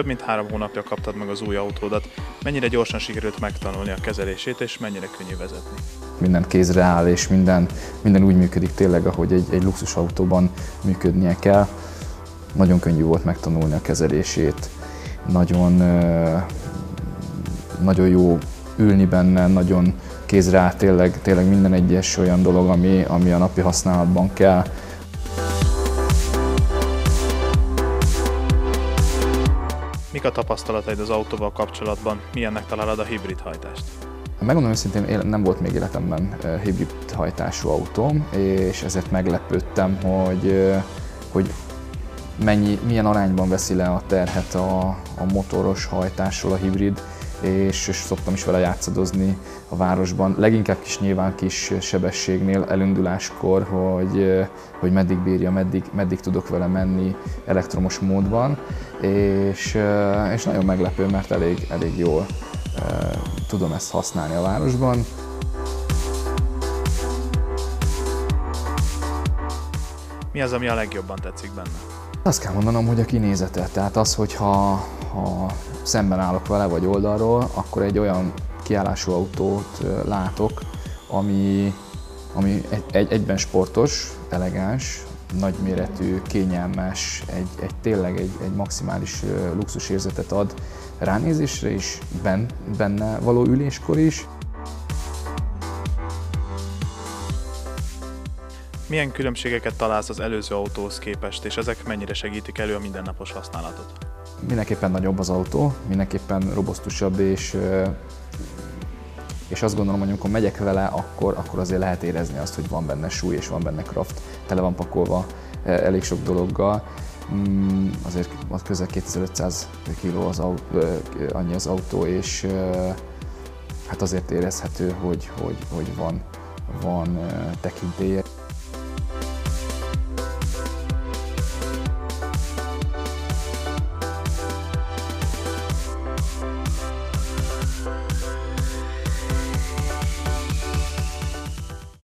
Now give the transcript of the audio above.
Több mint három hónapja kaptad meg az új autódat. Mennyire gyorsan sikerült megtanulni a kezelését, és mennyire könnyű vezetni? Minden kézre áll, és minden, minden úgy működik tényleg, ahogy egy, egy luxusautóban működnie kell. Nagyon könnyű volt megtanulni a kezelését. Nagyon, nagyon jó ülni benne, nagyon kézre áll tényleg, tényleg minden egyes olyan dolog, ami, ami a napi használatban kell. Mik a tapasztalataid az autóval kapcsolatban? Milyennek találod a hibrid hajtást? Megmondom őszintén, nem volt még életemben hibrid hajtású autóm, és ezért meglepődtem, hogy, hogy mennyi, milyen arányban veszi le a terhet a, a motoros hajtásról a hibrid, és, és szoktam is vele játszadozni a városban. Leginkább kis nyilván kis sebességnél, elinduláskor, hogy, hogy meddig bírja, meddig, meddig tudok vele menni elektromos módban, és, és nagyon meglepő, mert elég, elég jól tudom ezt használni a városban. Mi az, ami a legjobban tetszik benne? Azt kell mondanom, hogy a kinézete. Tehát az, hogyha ha szemben állok vele, vagy oldalról, akkor egy olyan kiállású autót látok, ami, ami egy, egy, egyben sportos, elegáns, nagyméretű, kényelmes, egy, egy tényleg egy, egy maximális luxusérzetet ad ránézésre is, benne való üléskor is. Milyen különbségeket találsz az előző autóhoz képest, és ezek mennyire segítik elő a mindennapos használatot? Mindenképpen nagyobb az autó, mindenképpen robosztusabb, és, és azt gondolom, hogy amikor megyek vele, akkor, akkor azért lehet érezni azt, hogy van benne súly és van benne kraft, tele van pakolva elég sok dologgal. Mm, azért az közel 2500 kg az, annyi az autó, és hát azért érezhető, hogy, hogy, hogy van, van tekintélye.